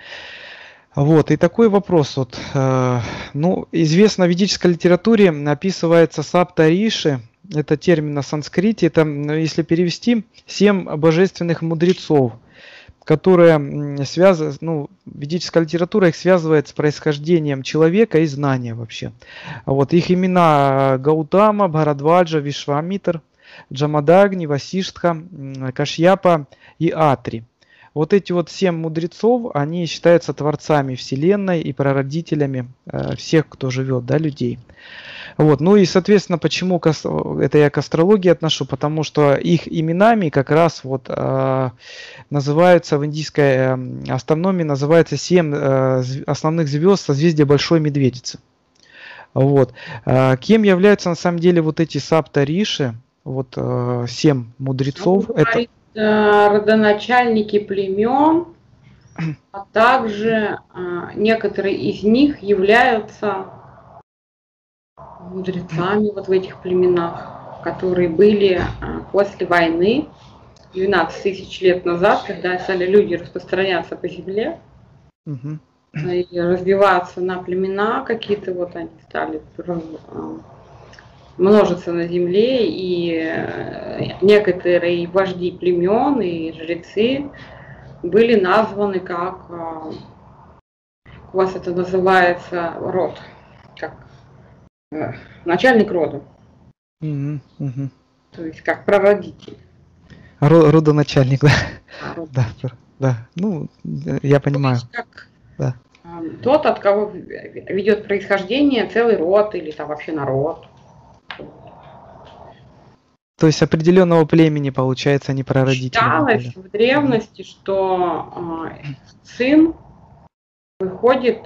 S2: Вот, и такой вопрос. Вот, э, ну, известно в ведической литературе описывается сапта риши, это термин на санскрите, это, если перевести, семь божественных мудрецов – которая связывает, ну, ведическая литература их связывает с происхождением человека и знания вообще. Вот их имена Гаутама, Бхарадваджа, Вишвамитр, Джамадагни, Васиштха, Кашьяпа и Атри. Вот эти вот семь мудрецов, они считаются творцами Вселенной и прародителями э, всех, кто живет, да, людей. Вот. Ну и, соответственно, почему это я к астрологии отношу? Потому что их именами как раз вот э, называются в индийской э, астрономии называется семь основных звезд созвездия Большой Медведицы. Вот. Кем являются на самом деле вот эти сапта-риши, вот семь мудрецов?
S1: Ну, это родоначальники племен, а также э, некоторые из них являются мудрецами вот в этих племенах, которые были а, после войны 12 тысяч лет назад, когда стали люди распространяться по земле угу. и разбиваться на племена какие-то, вот они стали а, множиться на земле, и э, некоторые вожди племен и жрецы были названы как, а, у вас это называется, род, как Э, начальник рода. Угу, угу. То есть как прародитель.
S2: Ро родоначальник, да. А, род. да. Да, ну, я понимаю. То есть как
S1: да. тот, от кого ведет происхождение целый род или там вообще народ.
S2: То есть определенного племени, получается, не прародитель.
S1: Считалось в древности, что э, сын выходит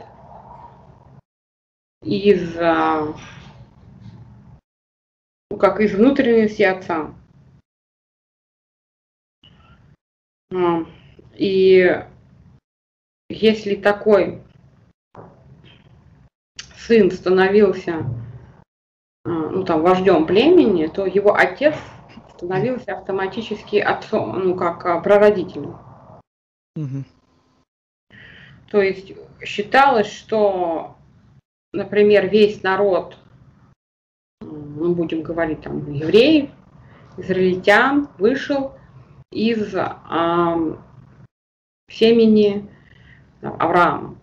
S1: из, а, ну, как из внутренности отца. А, и если такой сын становился ну, там, вождем племени, то его отец становился автоматически отцом, ну, как а, прародителем. Угу. То есть считалось, что, например, весь народ, мы будем говорить там евреев, израильтян, вышел из а, семени Авраама.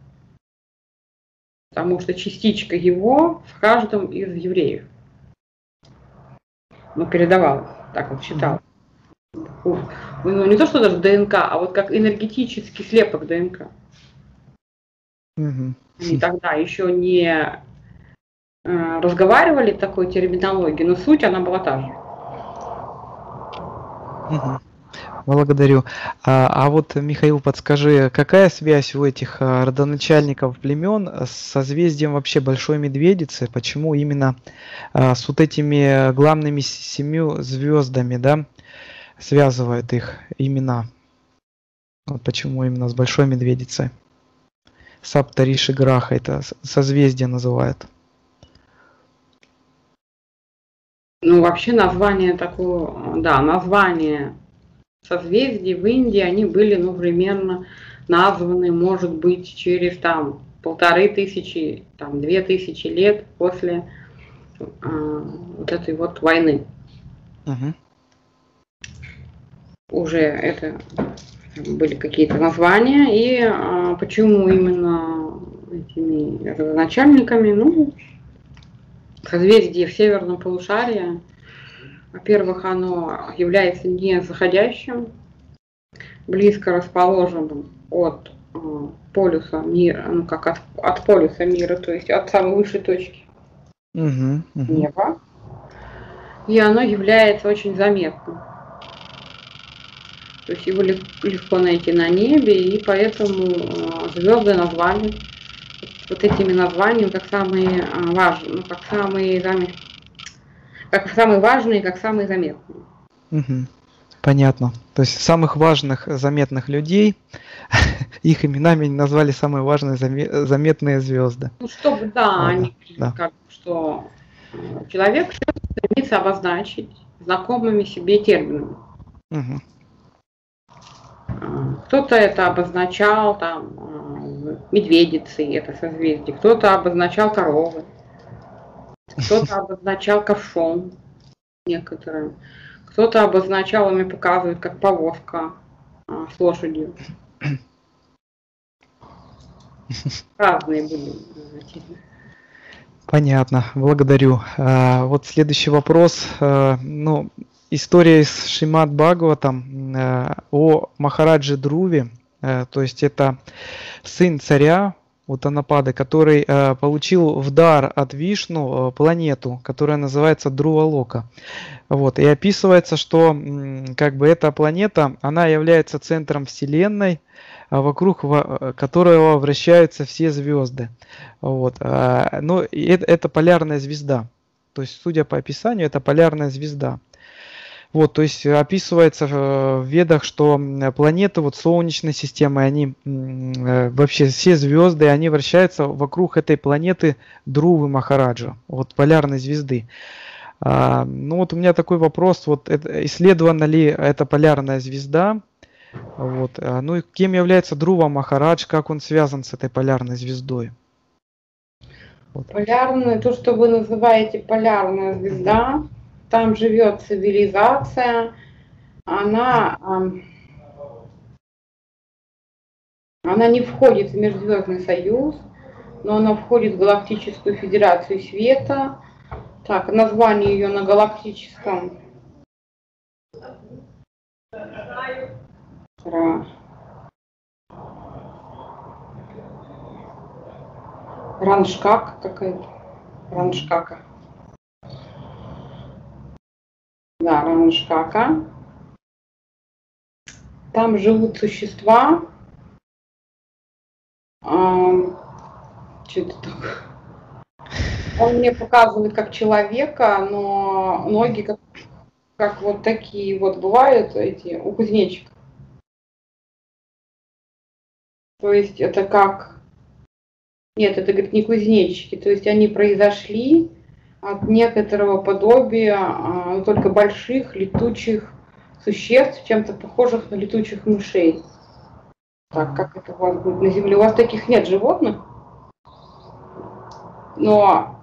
S1: Потому что частичка его в каждом из евреев. Ну, передавалось, так вот считал. Ну, не то, что даже ДНК, а вот как энергетический слепок ДНК. Угу. И тогда еще не э, разговаривали такой терминологией, но суть она была та же.
S2: Угу. Благодарю. А, а вот, Михаил, подскажи, какая связь у этих а, родоначальников племен с созвездием вообще Большой Медведицы? Почему именно а, с вот этими главными семью звездами, да, связывают их имена? Вот почему именно с Большой Медведицей? Саптариши Граха это созвездие называют.
S1: Ну, вообще название такое, да, название созвездий в Индии, они были, ну, примерно названы, может быть, через там полторы тысячи, там, две тысячи лет после э, вот этой вот войны. Угу. Уже это были какие-то названия, и э, почему именно этими начальниками, ну, созвездие в северном полушарии – во-первых, оно является не заходящим, близко расположенным от э, полюса мира, ну как от, от полюса мира, то есть от самой высшей точки угу, угу. неба. И оно является очень заметным. То есть его легко найти на небе, и поэтому э, звезды назвали вот этими названиями как самые э, важные, ну, как самые заметные как самые важные, как самые заметные.
S2: Угу. Понятно. То есть самых важных заметных людей, их именами назвали самые важные заметные звезды.
S1: Ну, чтобы, да, Ладно. они да. как что э, человек стремится обозначить знакомыми себе терминами. Угу. Кто-то это обозначал там э, медведицы, это созвездие, кто-то обозначал коровы. Кто-то обозначал ковшом некоторым. Кто-то обозначал, ими показывает, как повозка а, с лошадью. Разные были
S2: Понятно, благодарю. А, вот следующий вопрос. А, ну, история из Шимат Бхагаватам о Махараджи Друве, то есть это сын царя у Танапады, который э, получил в дар от Вишну э, планету, которая называется Друвалока. Вот, и описывается, что м, как бы эта планета, она является центром Вселенной, а вокруг в, которого вращаются все звезды. Вот, э, но это, это полярная звезда. То есть, судя по описанию, это полярная звезда. Вот, то есть описывается в ведах, что планеты вот Солнечной системы, они э, вообще все звезды, они вращаются вокруг этой планеты Друвы Махараджа, вот полярной звезды. А, ну вот у меня такой вопрос, вот это, исследована ли эта полярная звезда, вот, а, ну и кем является Друва Махарадж, как он связан с этой полярной звездой?
S1: Вот. Полярная, то, что вы называете полярная звезда, там живет цивилизация, она, она не входит в Межзвездный союз, но она входит в Галактическую Федерацию Света. Так, название ее на галактическом. Раншкак какая-то. Раншкака. Да, Ранушкака. Там живут существа. А, что-то такое. Он мне показывает как человека, но ноги как, как вот такие вот бывают эти у кузнечика. То есть это как... Нет, это, говорит, не кузнечики. То есть они произошли от некоторого подобия а, только больших летучих существ, чем-то похожих на летучих мышей. Так, как это у вас будет на Земле? У вас таких нет животных? Но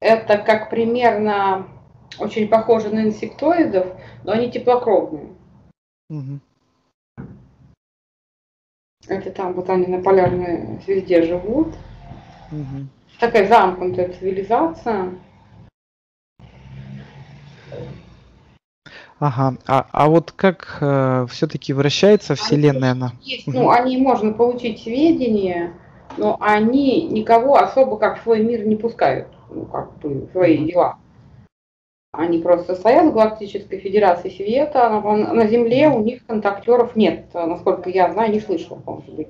S1: это как примерно очень похоже на инсектоидов, но они теплокровные. Угу. Это там вот они на полярной звезде живут. Угу. Такая замкнутая цивилизация.
S2: Ага, а, а вот как э, все-таки вращается Вселенная? Они,
S1: есть, ну, они можно получить сведения, но они никого особо как в свой мир не пускают, ну, как бы, свои дела. Они просто стоят в Галактической Федерации Света, на, на Земле у них контактеров нет, насколько я знаю, не слышал, может быть.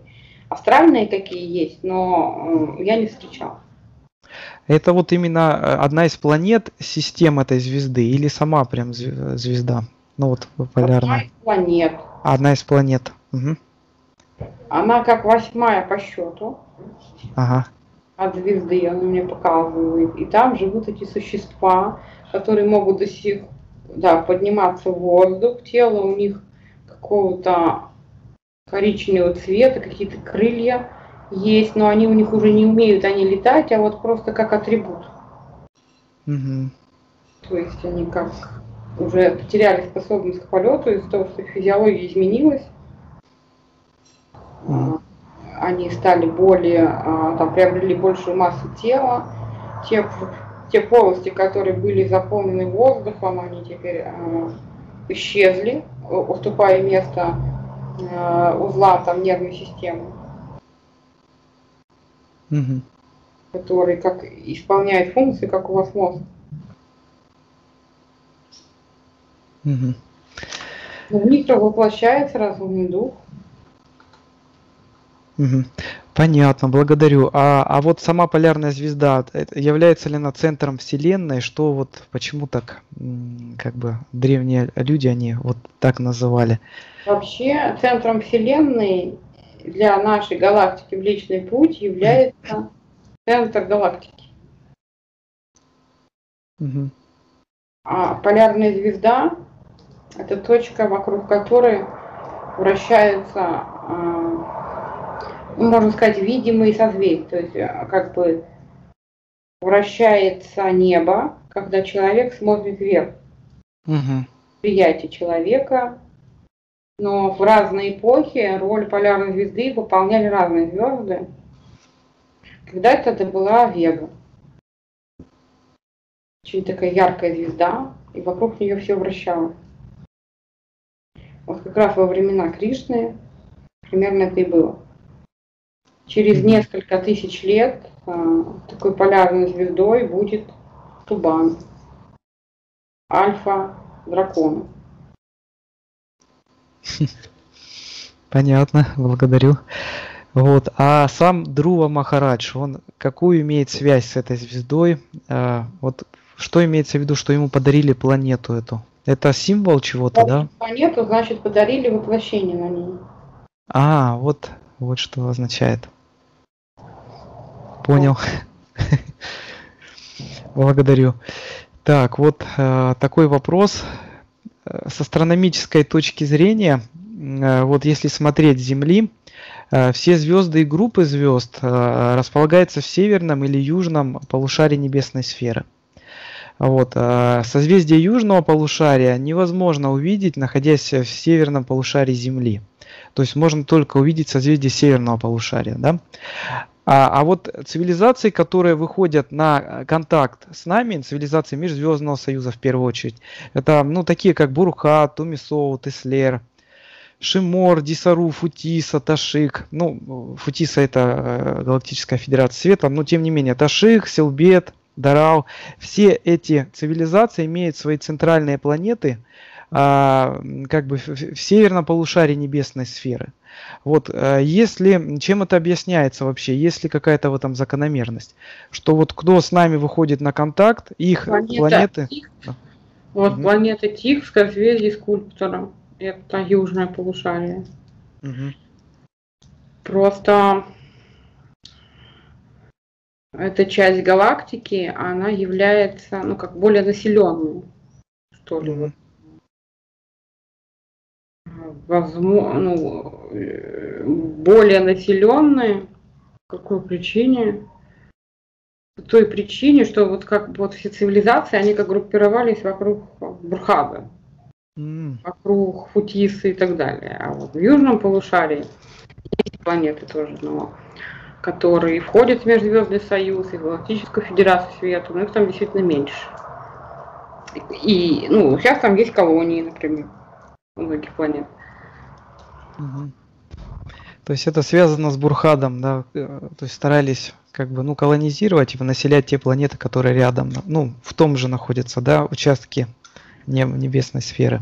S1: Астральные какие есть, но э, я не встречал.
S2: Это вот именно э, одна из планет системы этой звезды или сама прям звезда? Ну вот полярная. Одна из планет. Одна из планет. Угу.
S1: Она как восьмая по счету. Ага. От звезды, она мне показывает. И там живут эти существа, которые могут до сих да, подниматься в воздух. Тело у них какого-то коричневого цвета, какие-то крылья есть, но они у них уже не умеют они летать, а вот просто как атрибут. Угу. То есть они как уже потеряли способность к полету из-за того, что физиология изменилась. Угу. Они стали более, а, там, приобрели большую массу тела. Те, те полости, которые были заполнены воздухом, они теперь э, исчезли, уступая место узлам там, нервной системы угу. который как исполняет функции, как у вас мозг. Угу. В них воплощается разумный дух.
S2: Угу. Понятно, благодарю. А, а вот сама полярная звезда, является ли она центром Вселенной? Что вот, почему так, как бы, древние люди, они вот так называли?
S1: Вообще, центром Вселенной для нашей галактики в личный Путь является центр галактики. Угу. А полярная звезда – это точка, вокруг которой вращаются, а, ну, можно сказать, видимые созвездия. То есть а, как бы вращается небо, когда человек смотрит вверх. Угу. Приятие человека но в разные эпохи роль полярной звезды выполняли разные звезды. Когда-то это была Вега. Очень такая яркая звезда, и вокруг нее все вращалось. Вот как раз во времена Кришны примерно это и было. Через несколько тысяч лет а, такой полярной звездой будет Тубан, альфа дракона.
S2: Понятно, благодарю. Вот. А сам Друва Махарадж, он какую имеет связь с этой звездой? А, вот что имеется в виду, что ему подарили планету эту? Это символ чего-то, да?
S1: Планету, значит, подарили воплощение на ней.
S2: А, вот, вот что означает. Понял. Благодарю. Так, вот э, такой вопрос с астрономической точки зрения, э, вот если смотреть Земли, э, все звезды и группы звезд э, располагаются в северном или южном полушарии небесной сферы. Вот. Созвездие южного полушария невозможно увидеть, находясь в северном полушарии Земли. То есть можно только увидеть созвездие северного полушария. Да? А, а вот цивилизации, которые выходят на контакт с нами, цивилизации Межзвездного Союза в первую очередь, это ну, такие как Буруха, Тумисоу, Теслер, Шимор, Дисару, Футиса, Ташик. Ну, Футиса это э, Галактическая Федерация Света, но тем не менее Ташик, Силбет, Дарау. Все эти цивилизации имеют свои центральные планеты а, как бы в, в северном полушарии небесной сферы. Вот, э, если, чем это объясняется вообще, есть ли какая-то в этом закономерность, что вот кто с нами выходит на контакт, их Планета планеты... Тих.
S1: Вот угу. планета Тих в созвездии скульптора, это южное полушарие. Угу. Просто эта часть галактики, она является, ну, как более населенной, что ли. Mm-hmm. Возможно, ну, более населенной. По какой причине? По той причине, что вот как вот все цивилизации, они как группировались вокруг Бурхада, mm. вокруг Футисы и так далее. А вот в южном полушарии есть планеты тоже, но которые входят в Межзвездный Союз и в Галактическую Федерацию Света, но их там действительно меньше. И, ну, сейчас там есть колонии, например, у многих планет.
S2: Угу. То есть это связано с Бурхадом, да, э, то есть старались как бы, ну, колонизировать и населять те планеты, которые рядом, ну, в том же находятся, да, участки небесной сферы.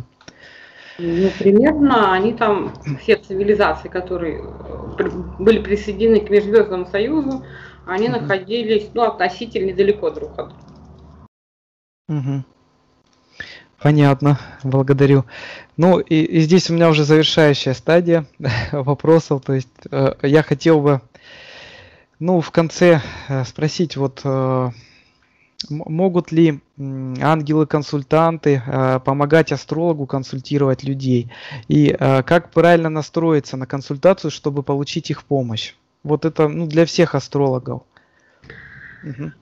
S1: Ну, примерно они там, все цивилизации, которые были присоединены к Межзвездному Союзу, они угу. находились ну, относительно недалеко друг от друга.
S2: Угу. Понятно, благодарю. Ну и, и здесь у меня уже завершающая стадия вопросов. То есть э, я хотел бы, ну, в конце э, спросить, вот э, могут ли ангелы-консультанты э, помогать астрологу консультировать людей? И э, как правильно настроиться на консультацию, чтобы получить их помощь? Вот это ну, для всех астрологов. Угу.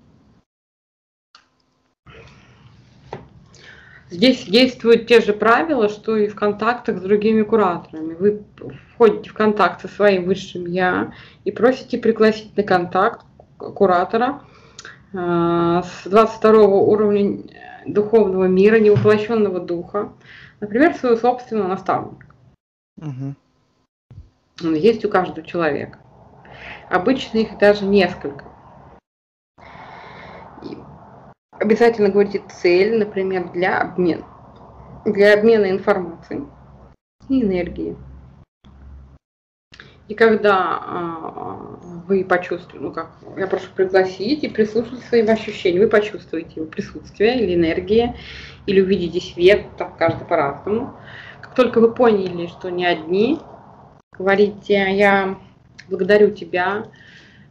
S1: Здесь действуют те же правила, что и в контактах с другими кураторами. Вы входите в контакт со своим высшим Я и просите пригласить на контакт куратора, Э, с 22 уровня духовного мира, невоплощенного духа, например, своего собственного наставника. Угу. Он есть у каждого человека. Обычно их даже несколько. И обязательно говорите цель, например, для обмена. Для обмена информацией и энергией. И когда а, вы почувствуете, ну как, я прошу пригласить и прислушаться своим ощущениям, вы почувствуете его присутствие или энергия, или увидите свет, так каждый по-разному. Как только вы поняли, что не одни, говорите, я благодарю тебя,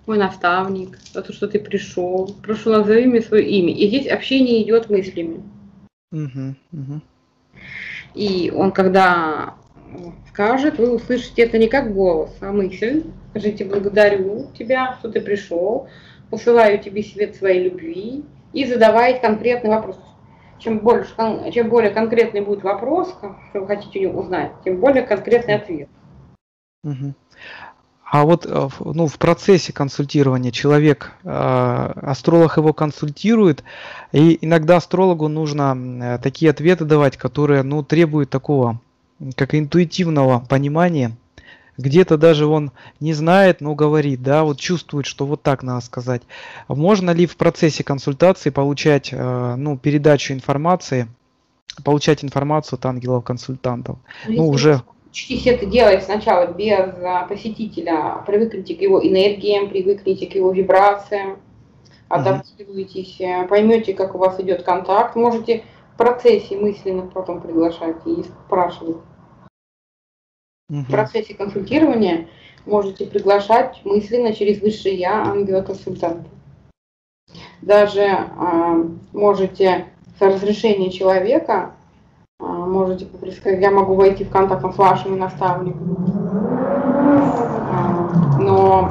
S1: мой наставник, за то, что ты пришел, прошу назови мне свое имя. И здесь общение идет мыслями. Uh-huh, uh-huh. И он, когда скажет, вы услышите это не как голос, а мысль. Скажите, благодарю тебя, что ты пришел, посылаю тебе свет своей любви и задавайте конкретный вопрос. Чем, больше, чем более конкретный будет вопрос, что вы хотите у него узнать, тем более конкретный ответ.
S2: Угу. А вот э, ну, в процессе консультирования человек, э, астролог его консультирует, и иногда астрологу нужно э, такие ответы давать, которые ну, требуют такого как интуитивного понимания. Где-то даже он не знает, но говорит, да, вот чувствует, что вот так надо сказать. Можно ли в процессе консультации получать, ну, передачу информации, получать информацию от ангелов-консультантов?
S1: Ну, ну уже... Учитесь это делать сначала без э, посетителя, привыкните к его энергиям, привыкните к его вибрациям, адаптируйтесь, угу. поймете, как у вас идет контакт, можете в процессе мысленно потом приглашать и спрашивать. Угу. В процессе консультирования можете приглашать мысленно через высшее я ангела-консультанта. Даже э, можете с разрешения человека, э, можете попросить, я могу войти в контакт с вашими наставниками. Э, но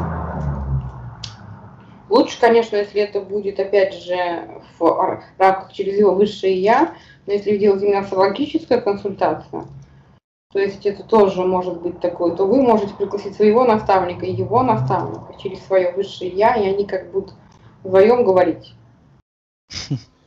S1: лучше, конечно, если это будет, опять же, в рамках через его высшее я, но если делать именно астрологическая консультация, то есть это тоже может быть такое, то вы можете пригласить своего наставника и его наставника через свое высшее я, и они как будут вдвоем говорить.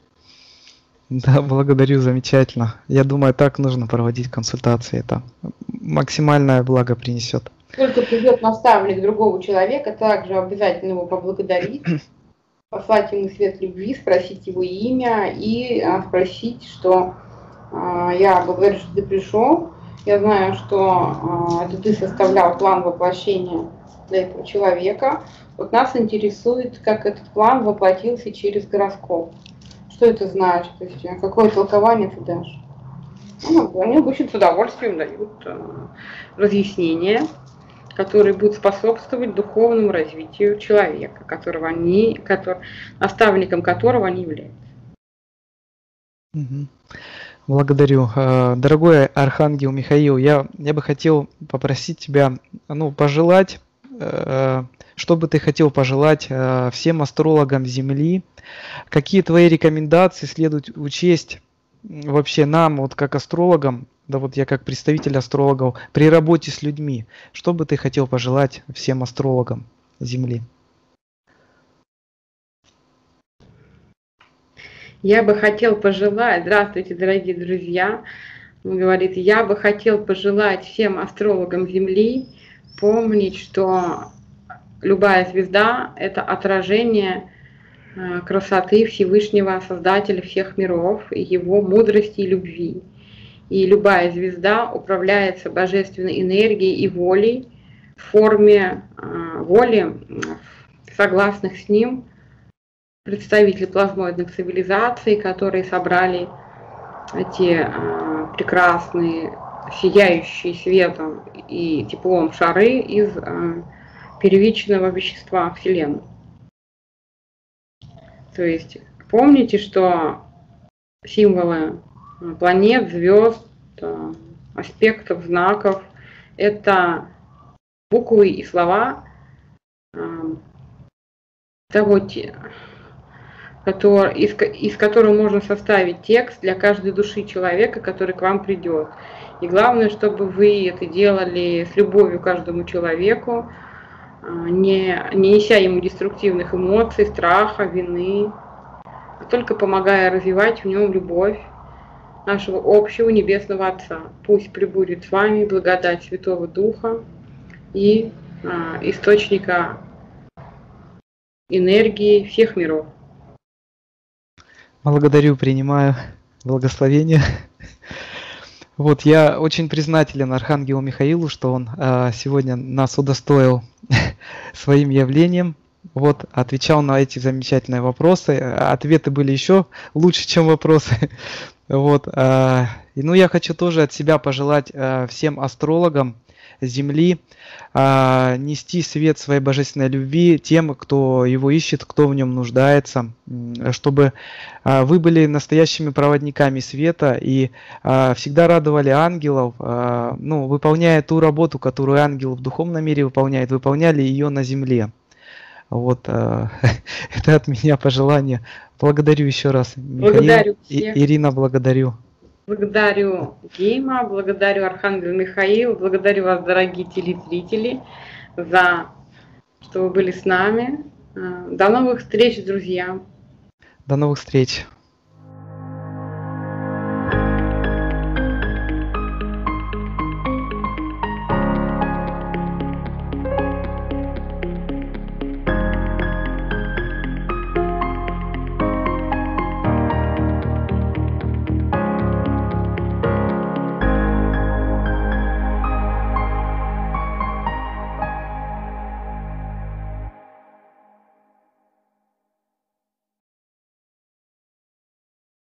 S2: Да, благодарю, замечательно. Я думаю, так нужно проводить консультации. Это максимальное благо принесет.
S1: Только придет наставник другого человека, также обязательно его поблагодарить, послать ему свет любви, спросить его имя и а, спросить, что а, я благодарю, что ты пришел, я знаю, что э, это ты составлял план воплощения для этого человека. Вот нас интересует, как этот план воплотился через гороскоп. Что это значит? То есть, какое толкование ты дашь? Ну, они обычно с удовольствием дают э, разъяснения. которые будут способствовать духовному развитию человека, которого они, который, наставником которого они являются.
S2: Благодарю. Э, дорогой Архангел Михаил, я, я бы хотел попросить тебя ну, пожелать, э, что бы ты хотел пожелать э, всем астрологам Земли, какие твои рекомендации следует учесть вообще нам, вот как астрологам, да вот я как представитель астрологов, при работе с людьми, что бы ты хотел пожелать всем астрологам Земли?
S1: Я бы хотел пожелать, здравствуйте, дорогие друзья, говорит, я бы хотел пожелать всем астрологам Земли помнить, что любая звезда – это отражение э, красоты Всевышнего Создателя всех миров, его мудрости и любви. И любая звезда управляется божественной энергией и волей в форме э, воли, согласных с ним представители плазмоидных цивилизаций, которые собрали эти э, прекрасные, сияющие светом и теплом шары из первичного вещества Вселенной. То есть помните, что символы планет, звезд, аспектов, знаков – это буквы и слова того, который, из, из которого можно составить текст для каждой души человека, который к вам придет. И главное, чтобы вы это делали с любовью каждому человеку, не, не неся ему деструктивных эмоций, страха, вины, а только помогая развивать в нем любовь нашего общего Небесного Отца. Пусть прибудет с вами благодать Святого Духа и а, источника энергии всех миров.
S2: Благодарю, принимаю благословение. Вот, я очень признателен Архангелу Михаилу, что он э, сегодня нас удостоил своим явлением. Вот, отвечал на эти замечательные вопросы. Ответы были еще лучше, чем вопросы. Вот, э, и, ну, я хочу тоже от себя пожелать э, всем астрологам Земли а, нести свет своей божественной любви тем, кто его ищет, кто в нем нуждается, чтобы а, вы были настоящими проводниками света и а, всегда радовали ангелов, ну, выполняя ту работу, которую ангел в духовном мире выполняет, выполняли ее на земле. Вот это от меня пожелание. Благодарю еще раз.
S1: Михаил. Благодарю
S2: всех. Ирина, благодарю.
S1: Благодарю Гейма, благодарю Архангел Михаил, благодарю вас, дорогие телезрители, за что вы были с нами. До новых встреч, друзья.
S2: До новых встреч.